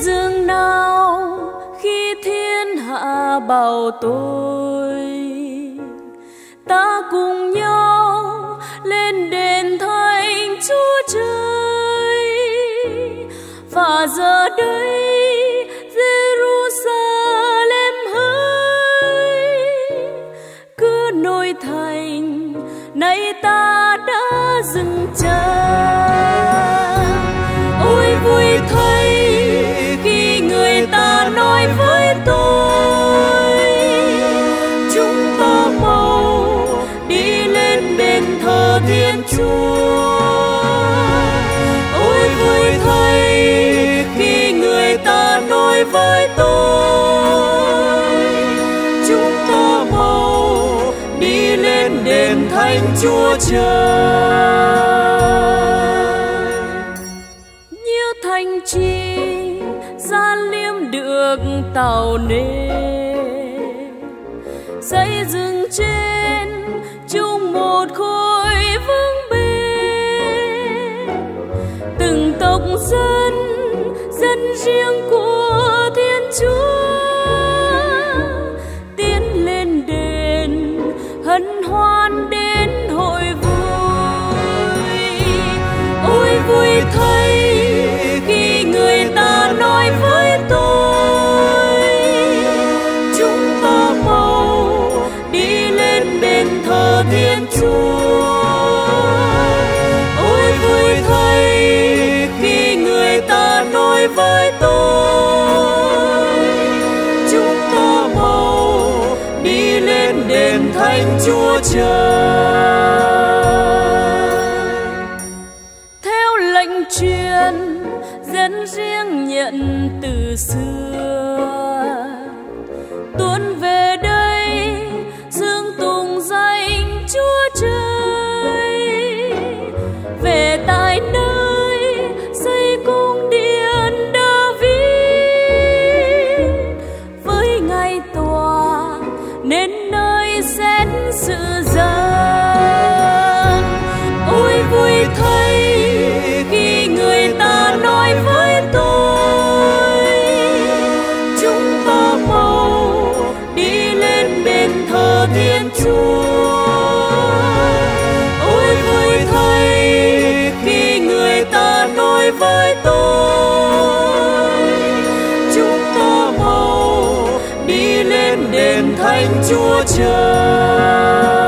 dương nào khi thiên hạ bảo tôi. Ta cùng nhau lên đền thánh chúa trời. Và giờ đây Jerusalem hỡi cứ nổi thành, nay ta đã dừng chân. Thiên chúa. Ôi vui thay khi người ta nói với tôi. Chúng ta mau đi lên đền thánh chúa trời. Như thành trì gian liêm được tạo nên. Xây dựng trên dân dân riêng của thiên chúa. Tiến lên đền, hân hoan đến hội vui. Ôi vui thay khi người ta nói với tôi, chúng ta mau đi lên đền thờ thiên chúa. Lên đền thánh chúa trời. Theo lệnh truyền dân riêng nhận từ xưa. Thiên ôi, vui thay khi người ta nói với tôi. Chúng ta mau đi lên đền thánh chúa trời.